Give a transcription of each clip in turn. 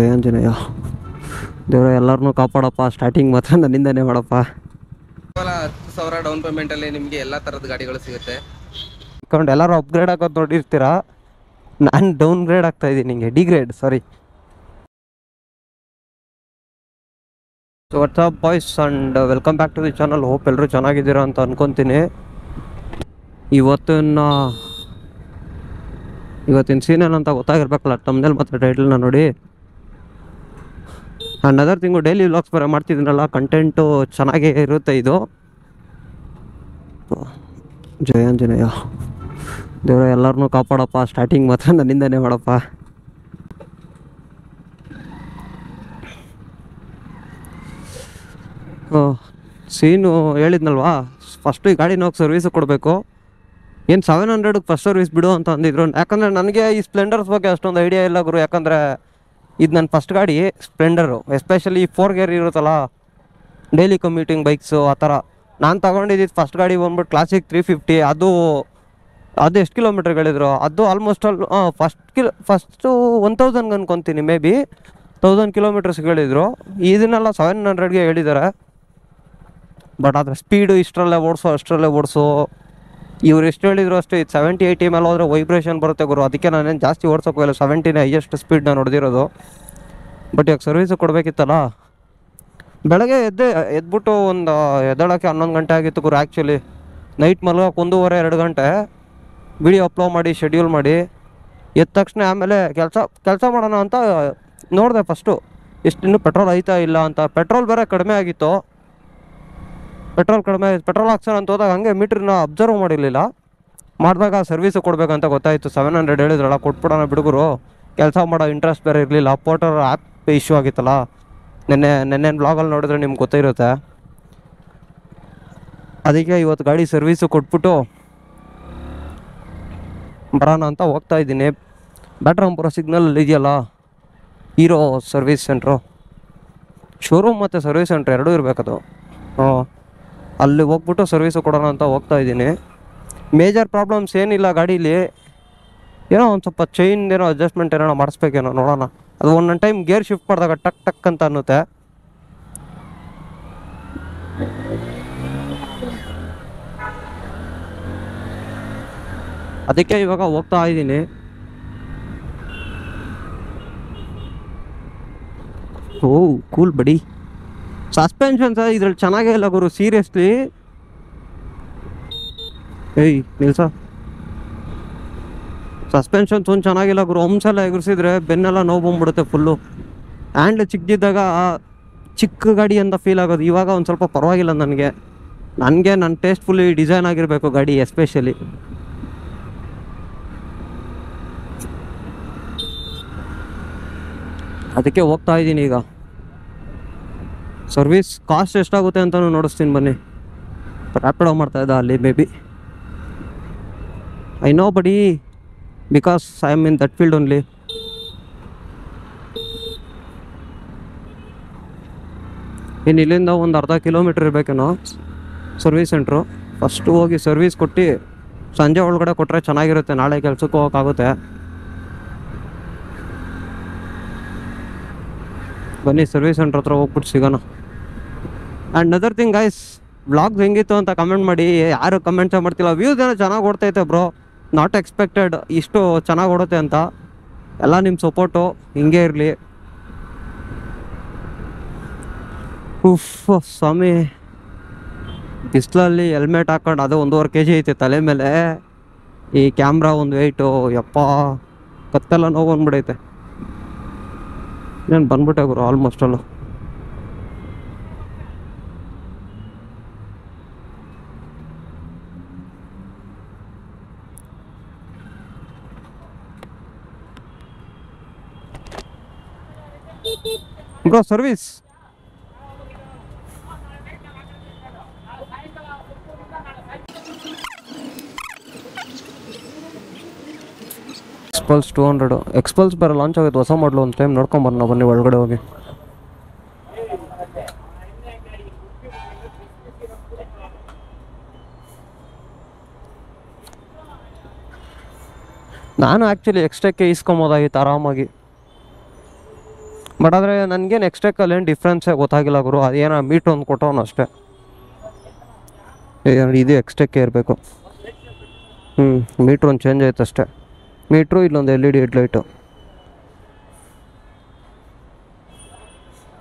ಆಂಜನೇಯ ದೇವ್ರ ಎಲ್ಲರನ್ನೂ ಕಾಪಾಡಪ್ಪ. ಸ್ಟಾರ್ಟಿಂಗ್ ಮಾತ್ರ ನನ್ನಿಂದನೇ ಮಾಡಪ್ಪ. ಕೇವಲ ಹತ್ತು ಸಾವಿರ ಡೌನ್ ಪೇಮೆಂಟ್ ಅಲ್ಲಿ ನಿಮಗೆ ಎಲ್ಲಾ ತರದ ಗಾಡಿಗಳು ಸಿಗುತ್ತೆ. ಅಕೌಂಟ್ ಎಲ್ಲರೂ ಅಪ್ಗ್ರೇಡ್ ಹಾಕೋದು ನೋಡಿರ್ತೀರಾ? ನಾನು ಡೌನ್ ಗ್ರೇಡ್ ಆಗ್ತಾ ಇದ್ದೀನಿ ನಿಮಗೆ degrade sorry so what's up boys and welcome back to the channel hope ಎಲ್ಲರೂ ಚೆನ್ನಾಗಿದ್ದೀರಾ ಅಂತ ಅನ್ಕೊಂತೀನಿ. ಇವತ್ತಿನ ಇವತ್ತಿನ ಸೀನ್ ಏನಂತ ಗೊತ್ತಾಗಿರ್ಬೇಕಲ್ಲ ತಮ್ಮನೇಲಿ ಮತ್ತೆ ಟೈಟಲ್ನ ನೋಡಿ. And other thing daily vlogs ಬರೋ ಮಾಡ್ತಿದ್ದೀನಲ್ಲ ಕಂಟೆಂಟು ಚೆನ್ನಾಗೇ ಇರುತ್ತೆ ಇದು. ಜಯ ದೇವರ ದೇವ್ರ ಎಲ್ಲರನ್ನೂ ಕಾಪಾಡಪ್ಪ. ಸ್ಟಾರ್ಟಿಂಗ್ ಮಾತ್ರ ನನ್ನಿಂದನೇ ಮಾಡಪ್ಪ. ಸೀನು ಹೇಳಿದ್ನಲ್ವಾ? ಫಸ್ಟು ಈ ಗಾಡಿನ ಹೋಗಿ ಸರ್ವಿಸ್ ಕೊಡಬೇಕು. ಏನು ಸೆವೆನ್ ಹಂಡ್ರೆಡ್ಗೆ ಫಸ್ಟ್ ಸರ್ವಿಸ್ ಬಿಡು ಅಂತ ಅಂದಿದ್ರು. ಯಾಕಂದರೆ ನನಗೆ ಈ ಸ್ಪ್ಲೆಂಡರ್ಸ್ ಬಗ್ಗೆ ಅಷ್ಟೊಂದು ಐಡಿಯಾ ಇಲ್ಲ ಗುರು. ಯಾಕಂದರೆ ಇದು ನನ್ನ ಫಸ್ಟ್ ಗಾಡಿ ಸ್ಪ್ಲೆಂಡರು ಎಸ್ಪೆಷಲಿ ಫೋರ್ ಗೇರ್ ಇರುತ್ತಲ್ಲ ಡೈಲಿ ಕಮ್ಯೂಟಿಂಗ್ ಬೈಕ್ಸು ಆ ಥರ. ನಾನು ತೊಗೊಂಡಿದ್ದು ಫಸ್ಟ್ ಗಾಡಿ ಬಂದ್ಬಿಟ್ಟು ಕ್ಲಾಸಿಕ್ ತ್ರೀ ಫಿಫ್ಟಿ ಅದು ಅದು ಎಷ್ಟು ಕಿಲೋಮೀಟ್ರ್ ಹೇಳಿದ್ರು ಅದು almost all first kilo first one ತೌಸಂಡ್ಗೆ ಅನ್ಕೊತೀನಿ ಮೇ ಬಿ ತೌಸಂಡ್ ಕಿಲೋಮೀಟರ್ಸ್ ಹೇಳಿದರು ಇದನ್ನೆಲ್ಲ ಸೆವೆನ್ ಹಂಡ್ರೆಡ್ಗೆ ಹೇಳಿದ್ದಾರೆ ಬಟ್ ಅದರ ಸ್ಪೀಡು ಇಷ್ಟರಲ್ಲೇ ಓಡಿಸೋ, ಅಷ್ಟರಲ್ಲೇ ಓಡಿಸೋ. ಇವ್ರು ಎಷ್ಟು ಹೇಳಿದ್ರು ಅಷ್ಟೇ ಇದು ಸೆವೆಂಟಿ ಏಯ್ಟಿ ಮೇಲೆ ಹೋದ್ರೆ ವೈಬ್ರೇಷನ್ ಬರುತ್ತೆ ಗುರು. ಅದಕ್ಕೆ ನಾನೇನು ಜಾಸ್ತಿ ಓಡಿಸೋಕೆ ಹೋಗಲ್ಲ. ಸೆವೆಂಟಿನ ಹೈಯೆಸ್ಟ್ ಸ್ಪೀಡ್ ನಾನು ಹೊಡೆದಿರೋದು ಬಟ್ ಇವಾಗ ಸರ್ವಿಸ್ ಕೊಡಬೇಕಿತ್ತಲ್ಲ? ಬೆಳಗ್ಗೆ ಎದ್ದೆ, ಎದ್ಬಿಟ್ಟು ಒಂದು ಎದ್ದೇಳೋಕ್ಕೆ ಹನ್ನೊಂದು ಗಂಟೆ ಆಗಿತ್ತು ಗುರು ಆ್ಯಕ್ಚುಲಿ ನೈಟ್ ಮಲಗೋಕೆ ಒಂದೂವರೆ, ಎರಡು ಗಂಟೆ. ವಿಡಿಯೋ ಅಪ್ಲೋಡ್ ಮಾಡಿ ಶೆಡ್ಯೂಲ್ ಮಾಡಿ. ಎದ್ದ ತಕ್ಷಣ ಆಮೇಲೆ ಕೆಲಸ ಕೆಲಸ ಮಾಡೋಣ ಅಂತ ನೋಡಿದೆ ಫಸ್ಟು ಇಷ್ಟು ಇನ್ನೂ ಪೆಟ್ರೋಲ್ ಐತಾ ಇಲ್ಲ ಅಂತ. ಪೆಟ್ರೋಲ್ ಬೇರೆ ಕಡಿಮೆ ಆಗಿತ್ತು. ಪೆಟ್ರೋಲ್ ಕಡಿಮೆ, ಪೆಟ್ರೋಲ್ ಹಾಕ್ಸೋಣ ಅಂತ ಹೋದಾಗ ಹಂಗೆ ಮೀಟ್ರನ್ನ ಅಬ್ಸರ್ವ್ ಮಾಡಿರಲಿಲ್ಲ. ಮಾಡಿದಾಗ ಸರ್ವಿಸ್ ಕೊಡಬೇಕಂತ ಗೊತ್ತಾಯಿತು. ಸೆವೆನ್ ಹಂಡ್ರೆಡ್ ಹೇಳಿದ್ರಲ್ಲ, ಕೊಟ್ಬಿಡೋಣ ಬಿಡುಗರು. ಕೆಲಸ ಮಾಡೋ ಇಂಟ್ರೆಸ್ಟ್ ಬೇರೆ ಇರಲಿಲ್ಲ. ಪೋಟರ್ ಆ್ಯಪ್ ಇಶ್ಯೂ ಆಗಿತ್ತಲ್ಲ. ನೆನ್ನೆ ನೆನ್ನೆ ಬ್ಲಾಗಲ್ಲಿ ನೋಡಿದ್ರೆ ನಿಮ್ಗೆ ಗೊತ್ತಿರುತ್ತೆ. ಅದಕ್ಕೆ ಇವತ್ತು ಗಾಡಿ ಸರ್ವೀಸು ಕೊಟ್ಬಿಟ್ಟು ಬರೋಣ ಅಂತ ಹೋಗ್ತಾ ಇದ್ದೀನಿ. ಬ್ಯಾಟ್ರಾಂಪುರ ಸಿಗ್ನಲ್ ಇದೆಯಲ್ಲ ಹೀರೋ ಸರ್ವಿಸ್ ಸೆಂಟ್ರು ಶೋರೂಮ್ ಮತ್ತು ಸರ್ವಿಸ್ ಸೆಂಟ್ರ್ ಎರಡೂ ಇರಬೇಕದು. ಹಾಂ ಅಲ್ಲಿ ಹೋಗ್ಬಿಟ್ಟು ಸರ್ವಿಸು ಕೊಡೋಣ ಅಂತ ಹೋಗ್ತಾ ಇದ್ದೀನಿ. ಮೇಜರ್ ಪ್ರಾಬ್ಲಮ್ಸ್ ಏನಿಲ್ಲ ಗಾಡೀಲಿ. ಏನೋ ಒಂದು ಸ್ವಲ್ಪ ಚೈನ್ ಏನೋ ಅಡ್ಜಸ್ಟ್ಮೆಂಟ್ ಏನೋ ಮಾಡಿಸ್ಬೇಕೇನೋ ನೋಡೋಣ. ಅದು ಒಂದೊಂದು ಟೈಮ್ ಗೇರ್ ಶಿಫ್ಟ್ ಮಾಡಿದಾಗ ಟಕ್ ಟಕ್ ಅಂತ ಅನ್ನುತ್ತೆ. ಅದಕ್ಕೆ ಇವಾಗ ಹೋಗ್ತಾ ಇದ್ದೀನಿ. ಓ ಕೂಲ್ ಬಡಿ. ಸಸ್ಪೆನ್ಷನ್ಸ್ ಇದ್ರಲ್ಲಿ ಚೆನ್ನಾಗೇ ಇಲ್ಲ ಗುರು ಸೀರಿಯಸ್ಲಿ ಏಯ್, ನಿಲ್ಸ. ಸಸ್ಪೆನ್ಷನ್ ತುಂಬ ಚೆನ್ನಾಗಿಲ್ಲ ಗುರು, ಹಂಸೆಲ್ಲ ಎಗರಿಸಿದ್ರೆ ಬೆನ್ನೆಲ್ಲ ನೋವು ಬಂದ್ಬಿಡುತ್ತೆ ಫುಲ್ಲು ಹ್ಯಾಂಡ್ ಚಿಕ್ಕದಿದ್ದಾಗ ಚಿಕ್ಕ ಗಾಡಿ ಅಂತ ಫೀಲ್ ಆಗೋದು. ಇವಾಗ ಒಂದು ಸ್ವಲ್ಪ ಪರವಾಗಿಲ್ಲ ನನಗೆ. ನನಗೆ ನನ್ನ ಟೇಸ್ಟ್ಫುಲ್ಲಿ ಡಿಸೈನ್ ಆಗಿರಬೇಕು ಗಾಡಿ ಎಸ್ಪೆಷಲಿ ಅದಕ್ಕೆ ಹೋಗ್ತಾ ಇದ್ದೀನಿ ಈಗ. ಸರ್ವಿಸ್ ಕಾಸ್ಟ್ ಎಷ್ಟಾಗುತ್ತೆ ಅಂತಲೂ ನೋಡಿಸ್ತೀನಿ ಬನ್ನಿ. ರ್ಯಾಪಿಡೋ ಮಾಡ್ತಾ ಇದ್ದ ಅಲ್ಲಿ maybe I know buddy because I am in that field only ಇನ್ನು ಇಲ್ಲಿಂದ ಒಂದು ಅರ್ಧ ಕಿಲೋಮೀಟ್ರ್ ಇರಬೇಕೇನೋ ಸರ್ವಿಸ್ ಸೆಂಟ್ರು ಫಸ್ಟು ಹೋಗಿ ಸರ್ವಿಸ್ ಕೊಟ್ಟು ಸಂಜೆ ಒಳಗಡೆ ಕೊಟ್ಟರೆ ಚೆನ್ನಾಗಿರುತ್ತೆ, ನಾಳೆ ಕೆಲ್ಸಕ್ಕೆ ಹೋಗೋಕ್ಕಾಗುತ್ತೆ. ಬನ್ನಿ ಸರ್ವಿಸ್ ಸೆಂಟ್ರ್ ಹತ್ರ ಹೋಗ್ಬಿಟ್ಟು ಸಿಗೋಣ. And other thing guys vlogs ಹೆಂಗಿತ್ತು ಅಂತ ಕಮೆಂಟ್ ಮಾಡಿ, ಯಾರು ಕಮೆಂಟ್ಸೇ ಮಾಡ್ತಿಲ್ಲ. ವ್ಯೂಸ್ ಏನೋ ಚೆನ್ನಾಗಿ ಓಡ್ತೈತೆ ಬ್ರೋ ನಾಟ್ ಎಕ್ಸ್ಪೆಕ್ಟೆಡ್ ಇಷ್ಟು ಚೆನ್ನಾಗಿ ಓಡುತ್ತೆ ಅಂತ. ಎಲ್ಲ ನಿಮ್ಮ ಸಪೋರ್ಟು ಹಿಂಗೆ ಇರಲಿ. ಉಫ್, ಸ್ವಾಮಿ. ಬಿಸ್ಲಲ್ಲಿ ಹೆಲ್ಮೆಟ್ ಹಾಕೊಂಡು ಅದು ಒಂದೂವರೆ ಕೆ ಜಿ ಐತೆ ತಲೆ ಮೇಲೆ. ಈ ಕ್ಯಾಮ್ರಾ ಒಂದು ವೆಯ್ಟು ಯಪ್ಪ. ಕತ್ತೆಲ್ಲ ನೋವು ಬಂದ್ಬಿಡೈತೆ ಏನು ಬಂದ್ಬಿಟ್ಟೆ ಗುರು ಆಲ್ಮೋಸ್ಟ್ ಅಲ್ಲ. Bro service Xpulse two hundred Xpulse ಬೇರೆ ಲಾಂಚ್ ಆಗುತ್ತೆ ಹೊಸ ಮಾಡಲು ಒಂದು ಟೈಮ್ ನೋಡ್ಕೊಂಬರೋಣ ಬನ್ನಿ ಒಳಗಡೆ ಹೋಗಿ. ನಾನು ಆ್ಯಕ್ಚುಲಿ ಎಕ್ಸ್ಟ್ರಾಕ್ಕೆ ಇಸ್ಕೊಂಬೋದಾಗಿತ್ತು ಆರಾಮಾಗಿ. ಬಟ್ ಆದರೆ ನನಗೆ ನೆಕ್ಸ್ಟ್ ಟೆಕ್ಕಲ್ಲಿ ಏನು ಡಿಫ್ರೆನ್ಸೇ ಗೊತ್ತಾಗಿಲ್ಲ ಗುರು. ಅದೇನೋ ಮೀಟ್ ಒಂದು ಕೊಟ್ಟವನು ಅಷ್ಟೇ. ಇದು ಎಕ್ಸ್ಟೆಕ್ಕೆ ಇರಬೇಕು. ಹ್ಞೂ ಮೀಟ್ರ್ ಒಂದು ಚೇಂಜ್ ಆಯ್ತು ಅಷ್ಟೇ. ಮೀಟ್ರು ಇಲ್ಲೊಂದು ಎಲ್ ಇ ಡಿ ಹೆಡ್ಲೈಟು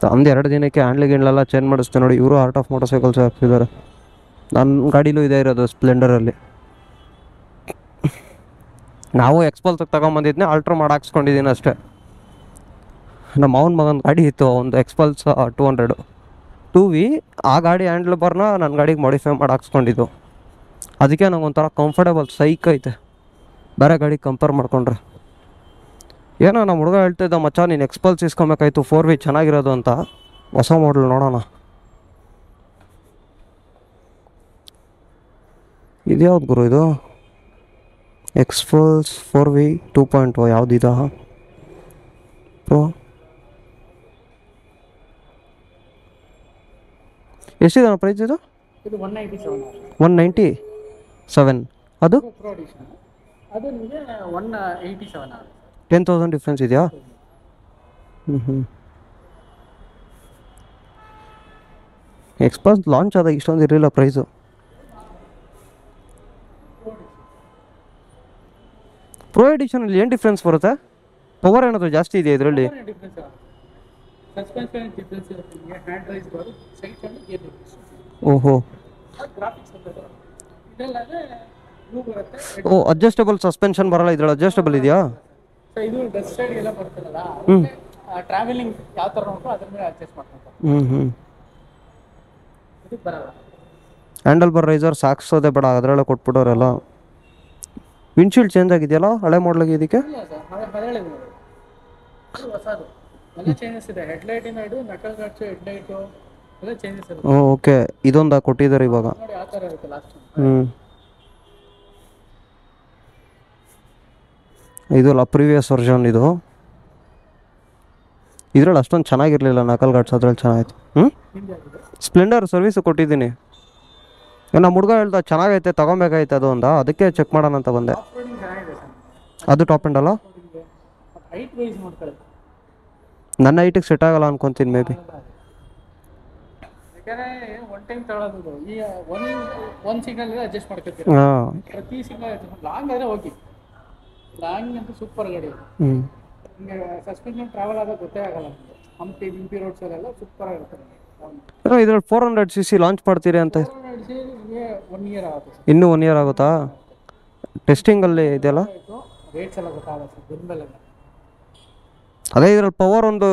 ತಂದು ಎರಡು ದಿನಕ್ಕೆ ಹ್ಯಾಂಡ್ಲಿ ಗಿಂಡ್ಲೆಲ್ಲ ಚೇಂಜ್ ಮಾಡಿಸ್ತೀನಿ ನೋಡಿ. ಇವರು ಆರ್ಟ್ ಆಫ್ ಮೋಟರ್ ಸೈಕಲ್ಸ್ ಹಾಕ್ತಿದ್ದಾರೆ. ನನ್ನ ಗಾಡಿಲೂ ಇದೇ ಇರೋದು ಸ್ಪ್ಲೆಂಡರಲ್ಲಿ ನಾವು ಎಕ್ಸ್ಪಲ್ ತಗೊಂಬಂದಿದ್ನೆ ಆಲ್ಟ್ರ್ ಮಾಡಿ ಹಾಕ್ಸ್ಕೊಂಡಿದ್ದೀನಿ ಅಷ್ಟೇ. ನಮ್ಮ ಅವನ ಮಗನ ಗಾಡಿ ಇತ್ತು, ಒಂದು Xpulse two hundred two V ಆ ಗಾಡಿ ಹ್ಯಾಂಡ್ಲ್ ಬರ್ನ ನನ್ನ ಗಾಡಿಗೆ ಮಾಡಿಫೈ ಮಾಡಿ ಹಾಕ್ಸ್ಕೊಂಡಿದ್ದು. ಅದಕ್ಕೆ ನಂಗೆ ಒಂಥರ ಕಂಫರ್ಟೇಬಲ್ ಸೈಕ್ ಐತೆ. ಬೇರೆ ಗಾಡಿಗೆ ಕಂಪೇರ್ ಮಾಡ್ಕೊಂಡ್ರೆ. ಏನೋ ನಮ್ಮ ಹುಡುಗ ಹೇಳ್ತಿದ್ದ, ಮಚ್ಚ, ನೀನು ಎಕ್ಸ್ಪಲ್ಸ್ ಇಸ್ಕೊಬೇಕಾಯ್ತು ಫೋರ್ ವಿ ಚೆನ್ನಾಗಿರೋದು ಅಂತ. ಹೊಸ ಮಾಡಲ್ ನೋಡೋಣ. ಇದು ಯಾವ್ದು ಗುರು ಇದು? Xpulse four V two point ಯಾವುದಿದ? Pro ಎಷ್ಟಿದೆ ಪ್ರೈಸ್ ಇದು? ಇದು one ninety seven one ninety seven ಅದು ಅದು ನಿಮಗೆ ಒನ್ ಏಯ್ಟಿ ಸೆವೆನ್ ಆಗುತ್ತೆ ಟೆನ್ ತೌಸಂಡ್ ಡಿಫ್ರೆನ್ಸ್ ಇದೆಯಾ ಹ್ಞೂ ಲಾಂಚ್ ಆದಾಗ ಇಷ್ಟೊಂದು ಇರಲಿಲ್ಲ ಪ್ರೈಸು ಪ್ರೋ ಎಡಿಷನಲ್ಲಿ ಏನು ಡಿಫ್ರೆನ್ಸ್ ಬರುತ್ತೆ? ಪವರ್ ಏನಾದರೂ ಜಾಸ್ತಿ ಇದೆಯಾ ಇದರಲ್ಲಿ? ಸಸ್ಪೆನ್ಷನ್ ಡಿಫ್ರೆನ್ಸ್ ಇರುತ್ತೆ ನಿಮಗೆ ಹ್ಯಾಂಡ್ ರೈಸ್ ಬರೋದು ಸೈಟ್ ಅಂಡ್ ಗೇರ್ ಡಿಫ್ರೆನ್ಸ್ ಓಹೋ. ಗ್ರಾಫಿಕ್ಸ್ ಬರ್ತದೆ ಇದೆಲ್ಲಾದ್ರೆ ಬ್ಲೂ ಬರುತ್ತೆ ಓ ಅಡ್ಜಸ್ಟಬಲ್ ಸಸ್ಪೆನ್ಷನ್ ಬರಲ್ಲ ಇದ್ರಲ್ಲಿ ಅಡ್ಜಸ್ಟಬಲ್ ಇದೆಯಾ? ಸೊ ಇದು ಡಸ್ಟ್ ಸೈಡ್ ಎಲ್ಲ ಬರ್ತದಲ್ಲ ಟ್ರಾವೆಲಿಂಗ್ ಯಾವ ತರ ಅದ್ರ ಮೇಲೆ ಅಡ್ಜಸ್ಟ್ ಮಾಡ್ಕೊಂತಾರೆ ಹ್ಮ್ ಹ್ಞೂ ಇದು ಬರಲ್ಲ. ಹ್ಯಾಂಡಲ್ ಬರ್ ರೈಸರ್ ಸಾಕ್ಸೋದೆ ಬೇಡ ಅದರಲ್ಲೇ ಕೊಟ್ಬಿಡೋರೆಲ್ಲ. ವಿಂಡ್ಶೀಲ್ಡ್ ಚೇಂಜ್ ಆಗಿದೆಯಲ್ಲ ಹಳೆ ಮಾಡಲಿಗೆ ಇದಕ್ಕೆ? ಸರ್ ಹೊಸದು. ಎಲ್ಲ ಚೇಂಜಸ್ ಇದೆ. ಹಿಡಿದು ನಕಲ್ ಗಾಡ್ಸು ಹೆಡ್ಲೈಟು ಎಲ್ಲ ಚೇಂಜಸ್ ಇರುತ್ತೆ. ಹ್ಞೂ ಓಕೆ ಇದೊಂದು ಕೊಟ್ಟಿದ್ದಾರೆ ಇವಾಗ. ನೋಡಿ ಆ ಥರ ಇರುತ್ತೆ ಲಾಸ್ಟ್ ಹ್ಞೂ ಇದಲ್ಲ ಪ್ರೀವಿಯಸ್ ವರ್ಷನ್ ಇದು. ಇದ್ರಲ್ಲಿ ಅಷ್ಟೊಂದು ಚೆನ್ನಾಗಿರಲಿಲ್ಲ ನಕಲ್ ಗಾಡ್ಸ್ ಅದ್ರಲ್ಲಿ ಚೆನ್ನಾಗಿತ್ತು. ಹ್ಞೂ ಸ್ಪ್ಲೆಂಡರ್ ಸರ್ವಿಸ್ ಕೊಟ್ಟಿದ್ದೀನಿ. ನಮ್ಮ ಹುಡುಗ ಹೇಳ್ದ ಚೆನ್ನಾಗೈತೆ ತಗೊಬೇಕಾಯ್ತು ಅದು ಅಂದ ಅದಕ್ಕೆ ಚೆಕ್ ಮಾಡೋಣ ಅಂತ ಬಂದೆ ಅದು ಟಾಪ್ ಎಂಡ್ ಅಲ್ಲ ರೋಡಿಂಗ್ಗೆ ಮತ್ತು ಹೈಟ್ ವೈಸ್ ನೋಡ್ಕೊಳ್ಳಿ ನನ್ನ ಐಟಿಗೆ ಸೆಟ್ ಆಗಲ್ಲ ಅನ್ಕೊಂತೀನಿ ಮೇ ಬಿ ಯಾಕಂದ್ರೆ ಒನ್ ಟೈಮ್ ತಗೊಳ್ಳೋದು ಈ ಒನ್ ಒನ್ ಸಿಗ್ನಲ್ ಅಡ್ಜಸ್ಟ್ ಮಾಡ್ಕೊತೀರ? ಹಾಂ. ಪ್ರತಿ ಸಿಗ್ನಲ್ ಅಡ್ಜಸ್ಟ್ ಲಾಂಗ್ ಆದರೆ ಹೋಗಿ. ಲಾಂಗ್ ಅಂತೂ ಸೂಪರ್ ಗಾಡಿ ಸಸ್ಪೆನ್ಷನ್ ಟ್ರಾವೆಲ್ ಆದಾಗ ಗೊತ್ತೇ ಆಗಲ್ಲ ಹಂಪಿ ಬಿಂಪಿ ರೋಡ್ಸಲ್ಲೆಲ್ಲ ಸೂಪರ್ ಆಗಿರುತ್ತೆ ಇದ್ರಲ್ಲಿ four hundred C C launch ಮಾಡ್ತೀರಿ ಅಂತ. ಒನ್ ಇಯರ್ ಆಗುತ್ತೆ. ಟೆಸ್ಟಿಂಗ್ ಇನ್ನೂ ಒನ್ ಇಯರ್ ಆಗುತ್ತಾ? ಟೆಸ್ಟಿಂಗಲ್ಲಿ ಇದೆಯಲ್ಲ? ರೇಟ್ಸ್ ಎಲ್ಲ ಗೊತ್ತಾಗುತ್ತೆ ಅದೇ ಇದ್ರಲ್ಲಿ ಪವರ್ ಒಂದು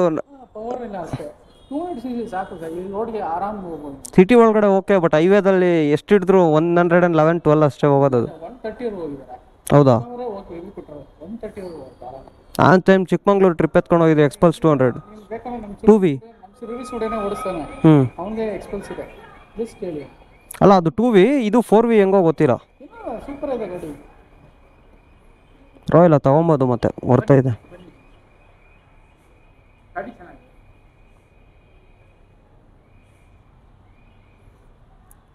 ಪವರ್ ಇಲ್ಲ ಅಷ್ಟೇ. ಟೂ ಹಂಡ್ರೆಡ್ ಸಿ ಸಿ ಸಾಕು ಸರ್ ಈ ರೋಡ್ಗೆ ಆರಾಮ್ ಹೋಗ್ಬೋದು. ಸಿಟಿ ಒಳಗಡೆ ಓಕೆ ಬಟ್ ಹೈವೇದಲ್ಲಿ ಎಷ್ಟು ಹಿಡಿದ್ರು one hundred and eleven twelve ಅಷ್ಟೇ ಹೋಗೋದು ಅದು. ಒನ್ ತರ್ಟಿವರೆಗೂ ಹೋಗಿದ್ದಾರೆ. ಹೌದಾ? ಅವರೇ ಓಕೆ ಇದು ಕೊಟ್ಟರು ಒನ್ ತರ್ಟಿವರೆಗೂ ಹೋಗುತ್ತೆ ಆ ಟೈಮ್ ಚಿಕ್ಕಮಂಗ್ಳೂರು ಟ್ರಿಪ್ ಎತ್ಕೊಂಡು ಹೋಗಿದ್ರೆ ಎಕ್ಸ್ಪಲ್ಸ್ ಟೂ ಹಂಡ್ರೆಡ್ ಬೇಕಂದ್ರೆ ನಮ್ಮ ಟೂ ವಿ ನಮ್ಮ ಓಡಿಸ್ತಾನೆ. ಹ್ಞೂ ಅವನಿಗೆ ಎಕ್ಸ್ಪೆನ್ಸ್ ಇದೆ. ಪ್ಲೀಸ್ ಕೇಳಿ. ಅಲ್ಲ ಅದು ಟೂ ವಿ ಇದು ಫೋರ್ ವಿ ಹೆಂಗೋ ಗೊತ್ತಿಲ್ಲ. ಸೂಪರ್ ಇದೆ ಗಾಡಿ. ಪರವಾಗಿಲ್ಲ ತೊಗೊಬೋದು ಮತ್ತೆ ಬರ್ತಾ ಇದೆ ಬನ್ನಿ ಗಾಡಿ ಚೆನ್ನಾಗಿದೆ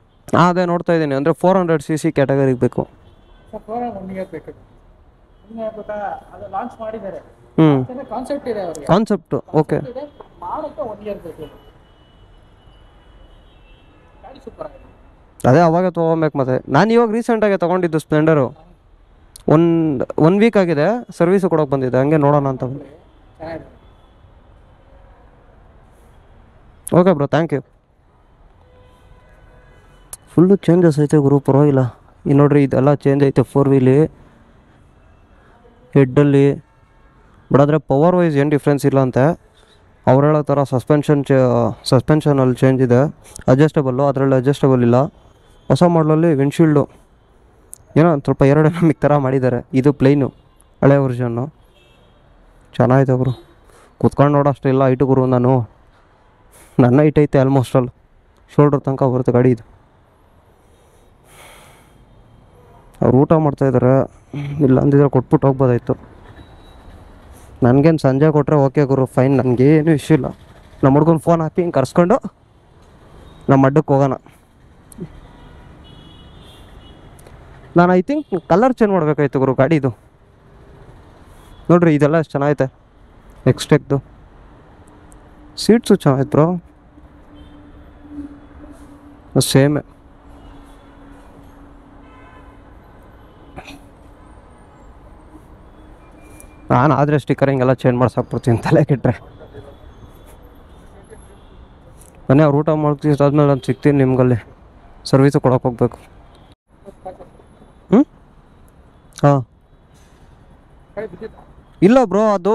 ಹಾಂ ಅದೇ ನೋಡ್ತಾ ಇದ್ದೀನಿ. ಅಂದರೆ ಫೋರ್ ಹಂಡ್ರೆಡ್ ಸಿ ಸಿ ಕ್ಯಾಟಗರಿಗೆ ಬೇಕು. ಕಾನ್ಸೆಪ್ಟ್ ಓಕೆ ಅದೇ ಅವಾಗ ತೊಗೊಬೇಕು ಮತ್ತೆ. ನಾನು ಇವಾಗ ರೀಸೆಂಟಾಗಿ ತಗೊಂಡಿದ್ದು ಸ್ಪ್ಲೆಂಡರು ಒಂದು ಒನ್ ವೀಕ್ ಆಗಿದೆ. ಸರ್ವಿಸು ಕೊಡೋಕೆ ಬಂದಿದ್ದೆ. ಹಂಗೆ ನೋಡೋಣ ಅಂತ. Okay bro thank you full changes ಐತೆ ಗುರು, ಪರವಾಗಿಲ್ಲ. ಈಗ ನೋಡ್ರಿ ಇದೆಲ್ಲ ಚೇಂಜ್ ಐತೆ ಫೋರ್ ವೀಲಿ ಹೆಡ್ಡಲ್ಲಿ ಬಟ್ ಆದರೆ ಪವರ್ ವೈಸ್ ಏನು ಡಿಫ್ರೆನ್ಸ್ ಇಲ್ಲ ಅಂತೆ. ಅವ್ರು ಹೇಳೋ ಥರ ಸಸ್ಪೆನ್ಷನ್ ಚೇ ಸಸ್ಪೆನ್ಷನಲ್ಲಿ ಚೇಂಜ್ ಇದೆ. ಅಡ್ಜಸ್ಟಬಲ್ಲು ಅದರಲ್ಲಿ ಅಡ್ಜಸ್ಟಬಲ್ ಇಲ್ಲ. ಹೊಸ ಮಾಡಲಲ್ಲಿ ವಿಂಡ್ಶೀಲ್ಡು ಏನೋ ಸ್ವಲ್ಪ ಎರಡು ನಮಗೆ ಥರ ಮಾಡಿದ್ದಾರೆ. ಇದು ಪ್ಲೈನು ಹಳೆ ವರ್ಷನ್ನು ಚೆನ್ನಾಗಿದೆ ಗುರು. ಕುತ್ಕೊಂಡು ನೋಡೋಷ್ಟು ಇಲ್ಲ ಐಟು ಗುರು ನಾನು. ನನ್ನ ಹೈಟ್ ಐತೆ ಆಲ್ಮೋಸ್ಟ್ ಆಲ್ ಶೋಲ್ಡ್ರ್ ತನಕ ಬರುತ್ತೆ ಗಾಡಿ ಇದು. ಅವ್ರು ಊಟ ಮಾಡ್ತಾಯಿದ್ದಾರೆ ಇಲ್ಲ ಅಂದಿದ್ರೆ ಕೊಟ್ಬಿಟ್ಟು ಹೋಗ್ಬೋದಾಯ್ತು. ನನಗೇನು ಸಂಜೆ ಕೊಟ್ಟರೆ ಓಕೆ ಗುರು ಫೈನ್ ನನಗೇನು ಇಶ್ಯೂ ಇಲ್ಲ. ನಮ್ಮ ಹುಡ್ಗನ ಫೋನ್ ಹಾಕಿ ಹಿಂಗೆ ಕರ್ಸ್ಕೊಂಡು ನಮ್ಮ ಅಡ್ಡಕ್ಕೆ ಹೋಗೋಣ. ನಾನು ಐ ಥಿಂಕ್ ಕಲರ್ ಚೇಂಜ್ ಮಾಡಬೇಕಾಯ್ತು ಗುರು ಗಾಡಿದು. ನೋಡ್ರಿ ಇದೆಲ್ಲ ಎಷ್ಟು ಚೆನ್ನಾಗೈತೆ. ಎಕ್ಸ್ಟೆಕ್ದು ಸೀಟ್ಸು ಚೆನ್ನಾಗಿತ್ತು ಸೇಮೆ ನಾನು ಆದರೆ ಸ್ಟಿಕ್ಕರ್ ಹಿಂಗೆಲ್ಲ ಚೇಂಜ್ ಮಾಡ್ಸಾಕ್ಬಿಡ್ತೀನಿ ತಲೆ ಕೆಟ್ಟರೆ ಮನೆ ಅವ್ರು ಊಟ ಮಾಡ್ತಿದ್ದಾದ್ಮೇಲೆ ನಾನು ಸಿಗ್ತೀನಿ ನಿಮ್ಗಲ್ಲಿ. ಸರ್ವಿಸು ಕೊಡೋಕೆ ಹೋಗ್ಬೇಕು. ಹ್ಞೂ ಹಾಂ. ಇಲ್ಲ ಬ್ರೋ, ಅದು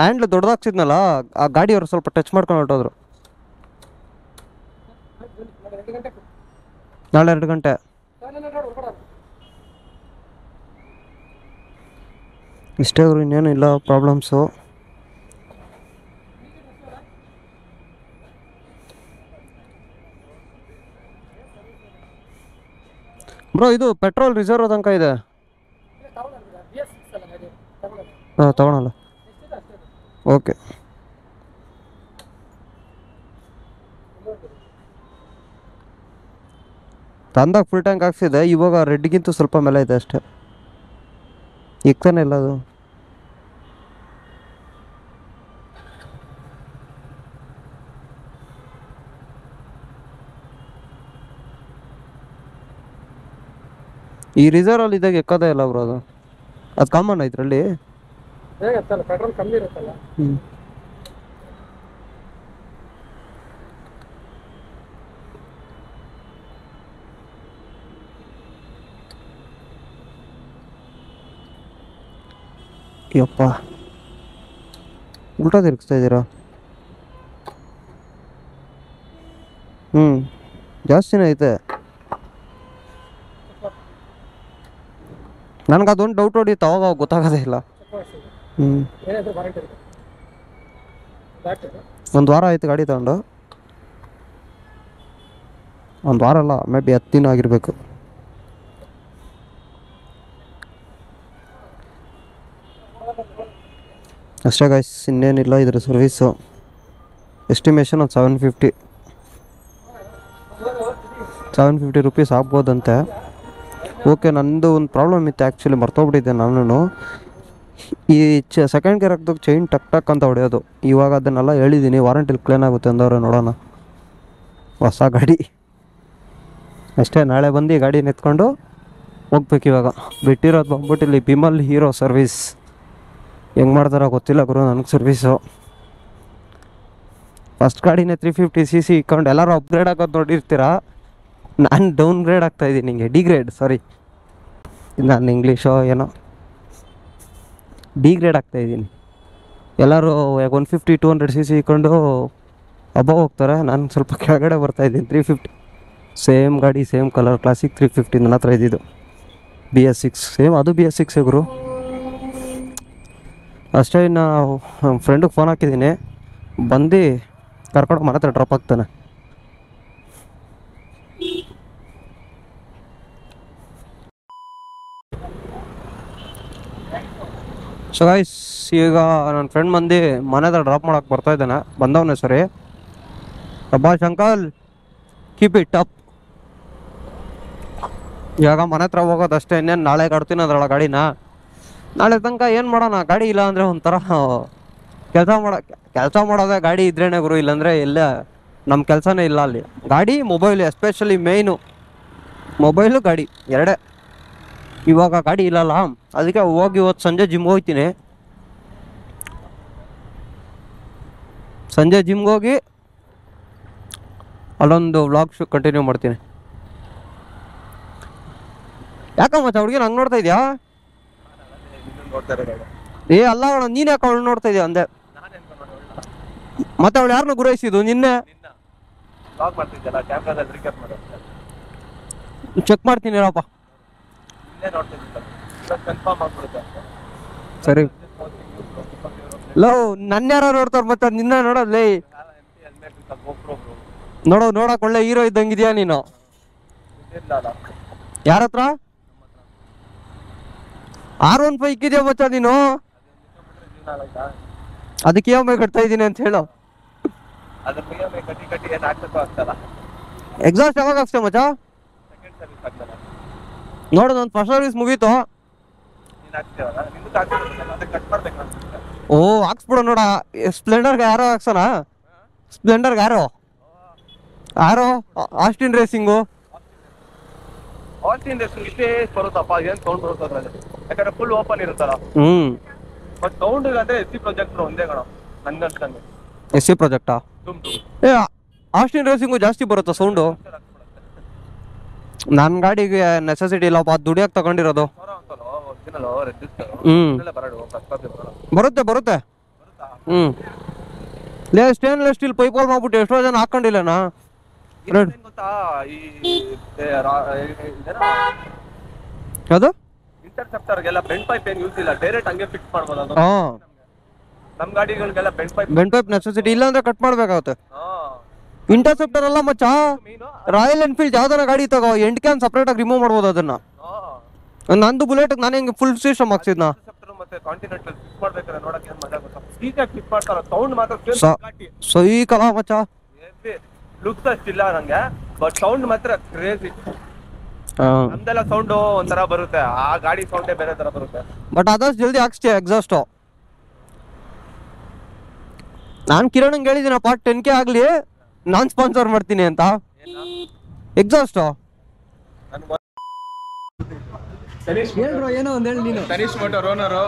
ಹ್ಯಾಂಡ್ಲ್ ದೊಡ್ಡದಾಗ್ತಿದ್ನಲ್ಲ ಆ ಗಾಡಿಯವ್ರು ಸ್ವಲ್ಪ ಟಚ್ ಮಾಡ್ಕೊಂಡು ಹೊರಟೋದ್ರು. ನಾಳೆ ಎರಡು ಗಂಟೆ ನೋಡು ಹೊರಗಡೆ ಇಷ್ಟೇ ಅವರು ಇನ್ನೇನು ಇಲ್ಲ ಪ್ರಾಬ್ಲಮ್ಸು ಬ್ರೋ, ಇದು ಪೆಟ್ರೋಲ್ ರಿಸರ್ವ್ ತನಕ ಇದೆ? ಹಾಂ, ತಗೊಳಲ್ಲ. ಓಕೆ ತಂದಾಗ ಫುಲ್ ಟ್ಯಾಂಕ್ ಹಾಕ್ಸಿದೆ ಇವಾಗ ರೆಡ್ಗಿಂತೂ ಸ್ವಲ್ಪ ಮೇಲೆ ಇದೆ ಅಷ್ಟೇ. ಇಕ್ತಾನೆ ಇಲ್ಲ ಅದು. ಈ ರಿಸರ್ವಲ್ಲಿ ಇದ್ದಾಗ ಎಕ್ಕದ ಇಲ್ಲ ಬ್ರೋ ಅದು. ಅದು ಕಾಮನ್ ಐತ್ರಲ್ಲಿ. ಪೆಟ್ರೋಲ್ ಕಮ್ಮಿ ಇರುತ್ತಲ್ಲ. ಹ್ಞೂ ಯಪ್ಪ. ಉಲ್ಟಾ ತಿರುಗಿಸ್ತಾ ಇದ್ದೀರಾ? ಹ್ಞೂ ಜಾಸ್ತಿನೇ ಐತೆ. ನನಗೆ ಅದೊಂದು ಡೌಟ್ ನೋಡಿ ಅವಾಗ ಗೊತ್ತಾಗೋದೇ ಇಲ್ಲ. ಹ್ಞೂ ಒಂದು ವಾರ ಆಯ್ತು ಗಾಡಿ ತಗೊಂಡು. ಒಂದು ವಾರ ಅಲ್ಲ ಮೇ ಬಿ ಹತ್ತು ದಿನ ಆಗಿರಬೇಕು. ಅಷ್ಟೇ ಗಾಯ್ಸ್ ಇನ್ನೇನಿಲ್ಲ, ಇದರ ಸರ್ವೀಸು ಎಸ್ಟಿಮೇಷನ್ ಒಂದು seven fifty seven fifty rupees ಆಗ್ಬೋದಂತೆ. Okay ನಂದು ಒಂದು ಪ್ರಾಬ್ಲಮ್ ಇತ್ತು ಆ್ಯಕ್ಚುಲಿ ಮರ್ತೋಗ್ಬಿಟ್ಟಿದ್ದೆ ನಾನು ಈ ಚ ಸೆಕೆಂಡ್ ಗೇರ್ ಹಾಕ್ದಾಗ ಚೈನ್ ಟಕ್ ಟಕ್ ಅಂತ ಹೊಡೆಯೋದು. ಇವಾಗ ಅದನ್ನೆಲ್ಲ ಹೇಳಿದ್ದೀನಿ ವಾರಂಟಿಲಿ ಕ್ಲೇನ್ ಆಗುತ್ತೆ ಅಂದವ್ರೆ ನೋಡೋಣ. ಹೊಸ ಗಾಡಿ. ಅಷ್ಟೇ, ನಾಳೆ ಬಂದು ಗಾಡಿ ನೆತ್ಕೊಂಡು ಹೋಗ್ಬೇಕು ಇವಾಗ. ಬಿಟ್ಟಿರೋದು ಬಂದ್ಬಿಟ್ಟು ಇಲ್ಲಿ ಬಿಮಲ್ ಹೀರೋ ಸರ್ವಿಸ್ ಹೆಂಗೆ ಮಾಡ್ತಾರೋ ಗೊತ್ತಿಲ್ಲ ಗುರು, ನನಗೆ ಸರ್ವೀಸು ಫಸ್ಟ್ ಗಾಡಿನೇ ತ್ರೀ ಫಿಫ್ಟಿ ಸಿ ಸಿ ಇಕ್ಕೊಂಡು ಎಲ್ಲರೂ ಅಪ್ಗ್ರೇಡ್ ಆಗೋದು ನೋಡಿರ್ತೀರಾ? ನಾನು ಡೌನ್ ಗ್ರೇಡ್ ಆಗ್ತಾಯಿದ್ದೀನಿ ನಿಮಗೆ ಡಿಗ್ರೇಡ್ ಸಾರಿ ನಾನು ಇಂಗ್ಲೀಷೋ ಏನೋ. ಡಿಗ್ರೇಡ್ ಆಗ್ತಾಯಿದ್ದೀನಿ ಎಲ್ಲರೂ one fifty two hundred C C ಇಕ್ಕೊಂಡು above ಹೋಗ್ತಾರೆ, ನಾನು ಸ್ವಲ್ಪ ಕೆಳಗಡೆ ಬರ್ತಾಯಿದ್ದೀನಿ ತ್ರೀ ಫಿಫ್ಟಿ ಸೇಮ್ ಗಾಡಿ same colour classic three fifty ನನ್ನ ಹತ್ರ ಇದ್ದಿದ್ದು. ಬಿ ಎಸ್ ಸಿಕ್ಸ್ ಸೇಮ್ ಅದು ಬಿ ಎಸ್ ಸಿಕ್ಸ್ ಗುರು. ಅಷ್ಟೇ ಇನ್ನು ನಮ್ಮ ಫ್ರೆಂಡಿಗೆ ಫೋನ್ ಹಾಕಿದ್ದೀನಿ ಬಂದು ಕರ್ಕೊಂಡು ಮನೆ ಹತ್ರ ಡ್ರಾಪ್ ಆಗ್ತಾನೆ ಸೊ ಗಾಯ್ಸ್ ಈಗ ನನ್ನ ಫ್ರೆಂಡ್ ಮಂದಿ ಮನೆ ಹತ್ರ ಡ್ರಾಪ್ ಮಾಡೋಕೆ ಬರ್ತಾ ಇದ್ದಾನೆ. ಬಂದವನೇ ಸರಿ. ಅಬ್ಬಾ, ಶಂಕಲ್ ಕೀಪ್ ಇಟ್ ಅಪ್ ಇವಾಗ ಮನೆ ಹತ್ರ ಹೋಗೋದಷ್ಟೇ ಇನ್ನೇನು ನಾಳೆ ಕಡ್ತೀನಿ ಅದ್ರೊಳ ಗಾಡಿನ. ನಾಳೆ ತನಕ ಏನು ಮಾಡೋಣ? ಗಾಡಿ ಇಲ್ಲ ಅಂದರೆ ಒಂಥರ ಕೆಲಸ ಮಾಡೋ ಕೆಲಸ ಮಾಡೋದೇ ಗಾಡಿ ಇದ್ರೇನೆ ಗುರು, ಇಲ್ಲಾಂದರೆ ಎಲ್ಲ ನಮ್ಮ ಕೆಲಸನೇ ಇಲ್ಲ ಅಲ್ಲಿ. ಗಾಡಿ ಮೊಬೈಲ್ ಎಸ್ಪೆಷಲಿ ಮೇಯ್ನು ಮೊಬೈಲು ಗಾಡಿ ಎರಡೇ. ಇವಾಗ ಗಾಡಿ ಇಲ್ಲಲ್ಲ? ಅದಕ್ಕೆ ಹೋಗಿ ಇವತ್ತು ಸಂಜೆ ಜಿಮ್ ಹೋಗ್ತೀನಿ. ಸಂಜೆ ಜಿಮ್ಗೆ ಹೋಗಿ ಅಲ್ಲೊಂದು ವ್ಲಾಗ್ ಶೂ ಕಂಟಿನ್ಯೂ ಮಾಡ್ತೀನಿ. ಯಾಕಮ್ಮ ಹುಡುಗಿ ಹಂಗೆ ನೋಡ್ತಾ ಇದೆಯಾ? ನೋಡ್ತಾ ಇರೋದು ಏ ಅಲ್ಲ ನೀನ್ ನೀನು ಯಾಕೆ ಅವಳು ನೋಡ್ತಾ ಇದೀಯ? ಅಂದೆ. ಮತ್ತೆ ಅವಳು ಯಾರನ್ನ ಗುರೈಸಿದ್ದು? ನಿನ್ನೆ? ಬ್ಲಾಗ್ ಮಾಡ್ತಿದ್ದಲ್ಲ ಕ್ಯಾಮ್ರಾದಲ್ಲಿ ರಿಕ್ಯಾಪ್ ಮಾಡೋದು ಚೆಕ್ ಮಾಡ್ತೀನಿ ಇರಪ್ಪ ಇಲ್ಲೇ ನೋಡ್ತಿದ್ದೆ ಕನ್ಫರ್ಮ್ ಆಗ್ಬಿಡುತ್ತೆ. ಸರಿ. ಲೋ ನನ್ನ ಯಾರು ನೋಡ್ತಾರ ಮತ್ತೆ ನಿನ್ನ ನೋಡೋದ್ಲೇ ನೋಡೋ ನೋಡಕ್ ಒಳ್ಳೆ ಹೀರೋ ಇದ್ದಂಗಿದ್ಯಾ ನೀನು? ಯಾರತ್ರ ಯಾರ ಹತ್ರ ಆರ್ ಒನ್ ಫೈವ್ ಇಕ್ಕಿದ್ಯಾ ಮಚ್ಚ ನೀನು? ಅದಕ್ಕೆ ಇ ಐ ಕಟ್ತಾ ಇದ್ದೀನಿ ಅಂತ ಹೇಳು. ಎಕ್ಸಾಸ್ಟ್ ಯಾವಾಗ ಹಾಕ್ಸ್ತೆ ಮಚ್ಚ? ನೋಡು ನನ್ನ ಫಸ್ಟ್ ಸರ್ವಿಸ್ ಮುಗೀತು. ಓ, ಹಾಕ್ಸ್ಬಿಡು ನೋಡ. ಸ್ಪ್ಲೆಂಡರ್ಗೆ ಯಾರೋ ಹಾಕ್ಸೋಣ? ಸ್ಪ್ಲೆಂಡರ್ಗೆ ಯಾರೋ ಯಾರೋ ಆಸ್ಟಿನ್ ರೇಸಿಂಗು ಯಾಕಂದ್ರೆ ಫುಲ್ ಓಪನ್ ಇರುತ್ತಲ್ಲ? ಹ್ಮ್. ಬಟ್ ಸೌಂಡ್ ಅಂದ್ರೆ ಎಸ್ ಸಿ ಪ್ರೊಜೆಕ್ಟರ್ ಒಂದೇ ಕಣ ನನ್ಗನ್ಸ್ದಂಗೆ ಎಸ್ ಸಿ ಪ್ರೊಜೆಕ್ಟಾ ಏ ಆಸ್ಟಿನ್ ರೇಸಿಂಗು ಜಾಸ್ತಿ ಬರುತ್ತಾ ಸೌಂಡು ನನ್ನ ಗಾಡಿಗೆ ನೆಸೆಸಿಟಿ ಇಲ್ಲಪ್ಪ ದುಡಿಯಾಗಿ ತಗೊಂಡಿರೋದು. ಹ್ಮ್. ಬರುತ್ತೆ ಬರುತ್ತೆ. ಹ್ಞೂ ಲೇ ಸ್ಟೇನ್ಲೆಸ್ ಸ್ಟೀಲ್ ಪೈಪೋಲ್ ಮಾಡ್ಬಿಟ್ಟು ಎಷ್ಟೋ ಜನ ಹಾಕೊಂಡಿಲ್ಲನಾ ಇನ್ನೊಂದ್ ಇಂಟರ್ಸೆಪ್ಟರ್ಗೆಲ್ಲ ಬೆಂಡ್ ಪೈಪ್ ಏನ್ ಯೂಸ್ ಇಲ್ಲ. ಡೈರೆಕ್ಟ್ ಹಂಗೆ ಫಿಕ್ಸ್ ಮಾಡ್ಬೋದು ಅದು. ಹಾಂ. ನಮ್ ಗಾಡಿಗಳಿಗೆಲ್ಲ bend pipe bend pipe necessity ಇಲ್ಲ ಅಂದ್ರೆ ಕಟ್ ಮಾಡ್ಬೇಕಾಗುತ್ತೆ. ಇಂಟರ್ಸೆಪ್ಟರ್ ಅಲ್ಲ ಮಚ್ಚ? ರಾಯಲ್ ಎನ್ಫೀಲ್ಡ್ ಯಾವ್ದಾರ ಗಾಡಿ ತಗೋ ಎಂಟ್ ಕ್ಯಾನ್ ಸಪ್ರೇಟ್ ಆಗಿ ರಿಮೂವ್ ಮಾಡ್ಬೋದು ಅದನ್ನ. ನಂದು ಬುಲೆಟ್ ನಾನು ಹೆಂಗೆ ಫುಲ್ ಸಿಸ್ಟಮ್ ಹಾಕ್ಸಿದ್ನ. ಸೈ ಕಲ ಮಚ್ಚ? ಲುಕ್ಸ್ ಅಷ್ಟಿಲ್ಲ ನಂಗೆ ಬಟ್ ಸೌಂಡ್ ಮಾತ್ರ ಕ್ರೇಜಿ ನಮ್ದೆಲ್ಲ ಸೌಂಡ್ ಒಂಥರ ಬರುತ್ತೆ. ಆ ಗಾಡಿ ಸೌಂಡೇ ಬೇರೆ ತರ ಬರುತ್ತೆ. ಬಟ್ ಆದಷ್ಟು ಜಲ್ದಿ ಹಾಕ್ಸ್ತೀಯ ಎಕ್ಸಾಸ್ಟು ನಾನು ಕಿರಣಂಗೆ ಹೇಳಿದ್ದೀನಪ್ಪ ಟೆನ್ ಕೆ ಆಗಲಿ ನಾನ್ ಸ್ಪಾನ್ಸರ್ ಮಾಡ್ತೀನಿ ಅಂತ. ಎಕ್ಸಾಸ್ಟು ಏನೋ ಒಂದು ಹೇಳಿ ನೀನು. ತನೀಶ್ ಮೋಟರ್ ಓನರು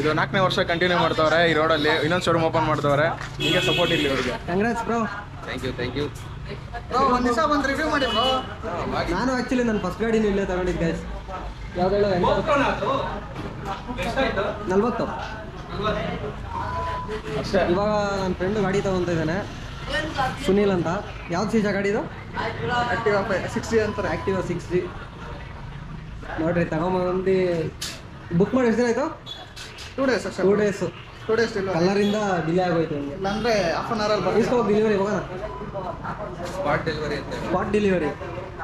ಇದು ನಾಲ್ಕನೇ ವರ್ಷ ಕಂಟಿನ್ಯೂ ಮಾಡ್ತವ್ರೆ ಈ ರೋಡಲ್ಲಿ ಇನ್ನೊಂದು ಶೋರೂಮ್ ಓಪನ್ ಮಾಡ್ತವ್ರೆ. ನಿಮಗೆ ಸಪೋರ್ಟ್ ಇರಲಿ ಅವ್ರಿಗೆ. Congrats bro thank you thank you ಒಂದು ದಿವಸ ಒಂದು ರಿವ್ಯೂ ಮಾಡಿ ಬ್ರೋ. ನಾನು ಆಕ್ಚುಲಿ ನನ್ನ ಫಸ್ಟ್ ಗಾಡಿನ ಇಲ್ಲೇ ತಗೊಂಡಿದ್ದೆ ಯಾವ್ದು ನಲ್ವತ್ತು. ಇವಾಗ ನನ್ನ ಫ್ರೆಂಡ್ ಗಾಡಿ ತಗೊಂತ ಇದ್ದಾನೆ. ಸುನೀಲ್ ಅಂತ. ಯಾವ್ದು ಸೀಜ ಗಾಡಿ ಇದು? ಸಿಕ್ಸ್ ಜಿ ಅಂತಾರೆ. ಆ್ಯಕ್ಟಿವಾ ಸಿಕ್ಸ್ ಜಿ ನೋಡ್ರಿ ತಗೊಂಬಂದು ಬುಕ್ ಮಾಡಿ ಎಷ್ಟು ದಿನ ಆಯ್ತು? ಟೂ ಡೇಸ್ ಅಷ್ಟೇ ಟೂ ಡೇಸ್ ಟೂ ಡೇಸ್ ಇಲ್ಲ ಕಲರಿಂದ ಡಿಲೇ ಆಗೋಯ್ತು ನಿಮಗೆ. ಇಲ್ಲಾಂದ್ರೆ ಹಾಫ್ ಅನ್ ಅವರ್ ಅಲ್ಲಿ ಬರ್ತೀವಿ ಇಸ್ಕೋ ಡೆಲಿವರಿ ಹೋಗೋಣ. ಸ್ಪಾಟ್ ಡೆಲಿವರಿ ಅಂತ spot delivery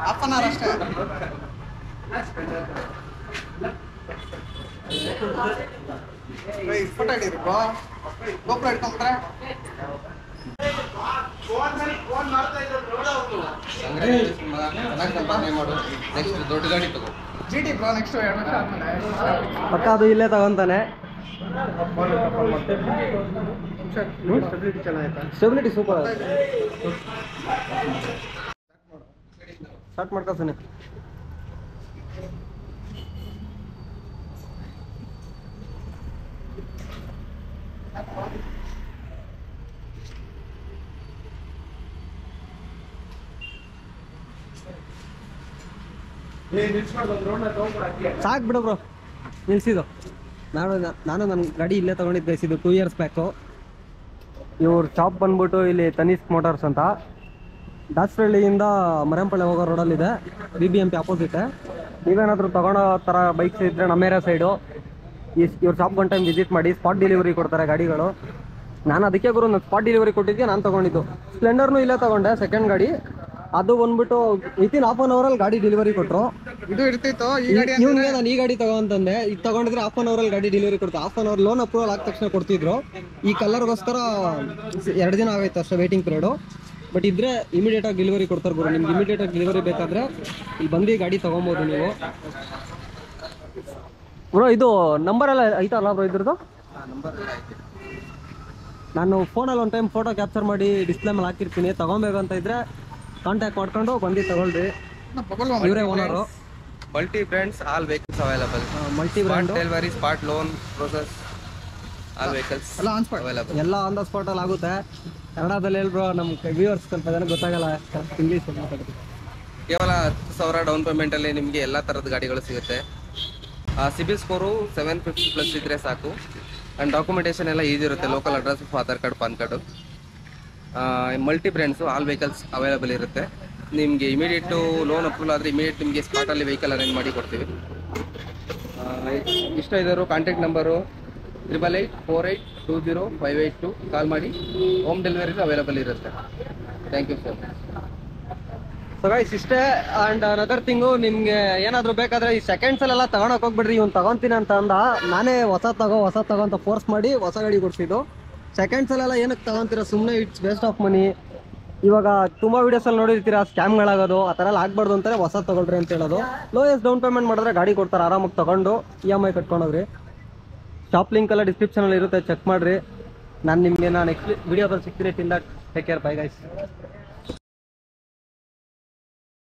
half an hour ಅಷ್ಟೇ. ಫೋಟೋ ಹಿಡೀರಿ ಬ್ರೋ ಗೋಪುರ ಇಟ್ಕೊಂಡ್ರೆ ಚೆನ್ನಾಗಿ ಸಂಪಾದನೆ ಮಾಡು. ನೆಕ್ಸ್ಟ್ ದೊಡ್ಡ ಗಾಡಿ ತಗೋ. ಜಿ ಟಿ ಬ್ರೋ ನೆಕ್ಸ್ಟ್ ಎರಡು ಪಕ್ಕ ಅದು ಇಲ್ಲೇ ತಗೊಂತಾನೆ. ಸ್ಟೆಬಿಲಿಟಿ ಸೂಪರ್ ಸ್ಟಾರ್ಟ್ ಮಾಡ್ಕೊತಾನೆ ಸಾಕು ಬಿಡು ಬ್ರೋ. ನಿಲ್ಸಿದ್ದು. ನಾನು ನಾನು ನನ್ನ ಗಾಡಿ ಇಲ್ಲೇ ತೊಗೊಂಡಿದ್ದೆ ಇದು ಟೂ ಇಯರ್ಸ್ ಬ್ಯಾಕು ಇವ್ರ ಶಾಪ್ ಬಂದ್ಬಿಟ್ಟು ಇಲ್ಲಿ ತನಿಷ್ಕ್ ಮೋಟಾರ್ಸ್ ಅಂತ. ದಾಸರಳ್ಳಿಯಿಂದ ಮರಂಪಳ್ಳಿ ಹೋಗೋ ರೋಡಲ್ಲಿದೆ B B M P opposite ನೀವೇನಾದರೂ ತೊಗೊಳೋ ಥರ ಬೈಕ್ಸ್ ಇದ್ದರೆ ನಮ್ಮ ಏರಿಯಾ ಸೈಡು ಈ ಇವ್ರ ಶಾಪ್ ಒನ್ ಟೈಮ್ ವಿಸಿಟ್ ಮಾಡಿ ಸ್ಪಾಟ್ ಡೆಲಿವರಿ ಕೊಡ್ತಾರೆ ಗಾಡಿಗಳು. ನಾನು ಅದಕ್ಕೆ ಗುರು ನಾನು ಸ್ಪಾಟ್ ಡೆಲಿವರಿ ಕೊಟ್ಟಿದ್ದೆ ನಾನು ತಗೊಂಡಿದ್ದು. ಸ್ಪ್ಲೆಂಡರ್ನು ಇಲ್ಲೇ ತಗೊಂಡೆ ಸೆಕೆಂಡ್ ಗಾಡಿ. ಅದು ಬಂದ್ಬಿಟ್ಟು ವಿತಿನ್ ಹಾಫ್ ಅನ್ ಅಲ್ಲಿ ಗಾಡಿ ಡೆಲಿವರಿ ಕೊಟ್ರು. ಇದು ಇರ್ತಿತ್ತು ಈ ಗಾಡಿ ಇವ್ನಿಗೆ ನಾನು ಈ ಗಾಡಿ ತಗೊಂತಂದೆ? ಇದು ತಗೊಂಡಿದ್ರೆ ಹಾಫ್ ಅನ್ ಅಲ್ಲಿ ಗಾಡಿ ಡೆಲಿವರಿ ಕೊಡ್ತಾರೆ half an hour loan approval ಆದ ತಕ್ಷಣ ಕೊಡ್ತಿದ್ರು. ಈ ಕಲರ್ಗೋಸ್ಕರ ಎರಡು ದಿನ ಆಗೈತೆ ಅಷ್ಟೇ ವೇಟಿಂಗ್ ಪೀರಿಯಡು ಬಟ್ ಇದ್ರೆ ಇಮಿಡಿಯೇಟ್ ಆಗಿ ಡೆಲಿವರಿ ಕೊಡ್ತಾರೆ ಗುರು. ನಿಮ್ಗೆ ಇಮಿಡಿಯೇಟ್ ಆಗಿ ಡೆಲಿವರಿ ಬೇಕಾದ್ರೆ ಇಲ್ಲಿ ಬಂದು ಗಾಡಿ ತಗೊಬೋದು ನೀವು. ಬ್ರೋ ಇದು ನಂಬರ್ ಎಲ್ಲ ಐತಲ್ಲ ಬ್ರೋ ಇದ್ರದ್ದು? ನಾನು ಫೋನಲ್ಲಿ ಒಂದು ಟೈಮ್ ಫೋಟೋ ಕ್ಯಾಪ್ಚರ್ ಮಾಡಿ ಡಿಸ್ಪ್ಲೇ ಮೇಲೆ ಹಾಕಿರ್ತೀನಿ. ತಗೊಬೇಕು ಅಂತ ಇದ್ರೆ ಕಾಂಟ್ಯಾಕ್ಟ್ ಮಾಡ್ಕೊಂಡು ಬಂದು ತಗೊಳ್ರಿ. ಇವರೇ owner multi brands all vehicles available multi brand delivery spot loan process all vehicles ಎಲ್ಲ ಆನ್ ಸ್ಪಾಟ್ ಅವೈಲಬಲ್ ಎಲ್ಲ ಆನ್ ದ ಸ್ಪಾಟಲ್ಲಿ ಆಗುತ್ತೆ. ಕನ್ನಡದಲ್ಲಿ ಹೇಳ್ಬ್ರೋ ನಮ್ಮ ವ್ಯೂವರ್ಸ್ ಸ್ವಲ್ಪ ಜನ ಗೊತ್ತಾಗಲ್ಲ. ಇಂಗ್ಲೀಷ್ ಮಾತಾಡ್ತೀವಿ ಕೇವಲ ಹತ್ತು ಸಾವಿರ ಡೌನ್ ಪೇಮೆಂಟ್ ಅಲ್ಲಿ ನಿಮಗೆ ಎಲ್ಲ ತರದ ಗಾಡಿಗಳು ಸಿಗುತ್ತೆ. CIBIL score seven fifty plus ಇದ್ರೆ ಸಾಕು. ಅಂಡ್ ಡಾಕ್ಯುಮೆಂಟೇಷನ್ ಎಲ್ಲ ಈಸಿ ಇರುತ್ತೆ local address Aadhaar card PAN card multi brands all vehicles available ಇರುತ್ತೆ. ನಿಮಗೆ ಇಮಿಡಿಯೇಟು ಲೋನ್ ಅಪ್ರೂವಲ್ ಆದರೆ ಇಮಿಡಿಯೇಟ್ ನಿಮಗೆ ಸ್ಪಾಟಲ್ಲಿ ವೆಹಿಕಲ್ ಅರೇಂಜ್ ಮಾಡಿ ಕೊಡ್ತೀವಿ. ಇಷ್ಟ ಇದ್ದರು contact number triple eight four eight two zero five eight two call ಮಾಡಿ. ಹೋಮ್ ಡೆಲಿವರಿ ಅವೈಲಬಲ್ ಇರುತ್ತೆ. Thank you sir so guys ಇಷ್ಟೇ ಅಂಡ್ ಅನದರ್ ಥಿಂಗು ನಿಮಗೆ ಏನಾದರೂ ಬೇಕಾದ್ರೆ ಈ ಸೆಕೆಂಡ್ಸಲ್ಲೆಲ್ಲ ತಗೊಳಕ್ ಹೋಗ್ಬಿಡ್ರಿ, ಇವ್ನು ತಗೊಂತೀನಿ ಅಂತ ಅಂದ. ನಾನೇ ಹೊಸ ತಗೋ ಹೊಸ ತಗೋ ಅಂತ ಫೋರ್ಸ್ ಮಾಡಿ ಹೊಸ ಗಾಡಿ ಕೊಡ್ಸಿದ್ದು. ಸೆಕೆಂಡ್ಸ್ ಅಲ್ಲೆಲ್ಲ ಏನಕ್ಕೆ ತಗೊಂತೀರ? ಸುಮ್ಮನೆ ಇಟ್ಸ್ ವೇಸ್ಟ್ ಆಫ್ ಮನಿ ಇವಾಗ ತುಂಬಾ ವಿಡಿಯೋಸ್ ಅಲ್ಲಿ ನೋಡಿರ್ತೀರಾ ಸ್ಕ್ಯಾಮ್ಗಳಾಗೋದು ಆ ಥರ ಎಲ್ಲ ಆಗ್ಬಾರ್ದು ಅಂತಾರೆ, ಹೊಸ ತಗೊಳ್ರಿ ಅಂತ ಹೇಳೋದು. ಲೋಯೆಸ್ಟ್ ಡೌನ್ ಪೇಮೆಂಟ್ ಮಾಡಿದ್ರೆ ಗಾಡಿ ಕೊಡ್ತಾರೆ, ಆರಾಮಾಗಿ ತಗೊಂಡು ಇ ಎಂ ಐ ಕಟ್ಕೊಂಡೋಗ್ರಿ. ಶಾಪ್ ಲಿಂಕ್ ಎಲ್ಲ ಡಿಸ್ಕ್ರಿಪ್ಷನಲ್ಲಿ ಇರುತ್ತೆ ಚೆಕ್ ಮಾಡ್ರಿ. ನಾನು ನಿಮಗೆ, ನಾನು ನೆಕ್ಸ್ಟ್ ವಿಡಿಯೋದಲ್ಲಿ ಸಿಗ್ತೀನಿ ಟೇಕ್ ಕೇರ್ ಬೈ ಗೈಸ್